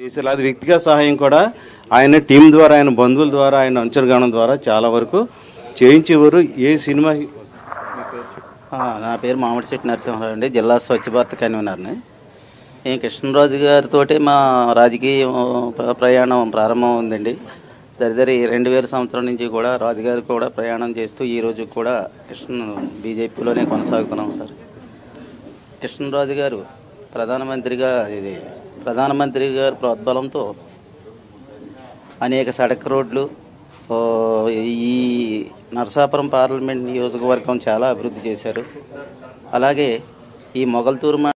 చేసేలా అది వ్యక్తిగత సహాయం కూడా ఆయన టీం ద్వారా ఆయన బంధువుల ద్వారా ఆయన అంచనగానం ద్వారా చాలా వరకు చేయించేవారు. ఏ సినిమా? నా పేరు? మామిడి శెట్టి నరసింహారావు అండి. జిల్లా స్వచ్ఛ భారత్ కన్వీనర్ని. నేను కృష్ణరాజు గారితో మా రాజకీయ ప్ర- ప్రయాణం ప్రారంభం ఉందండి. దరిదరి రెండు వేల సంవత్సరం నుంచి కూడా రాజుగారు కూడా ప్రయాణం చేస్తూ ఈ రోజు కూడా కృష్ణ బీజేపీలోనే కొనసాగుతున్నాం సార్. కృష్ణరాజు గారు ప్రధానమంత్రిగా ఇది ప్రధానమంత్రి గారి ప్రోద్బలంతో అనేక సడక్ రోడ్లు ఈ నరసాపురం పార్లమెంట్ నియోజకవర్గం చాలా అభివృద్ధి చేశారు. అలాగే ఈ మొగల్తూరు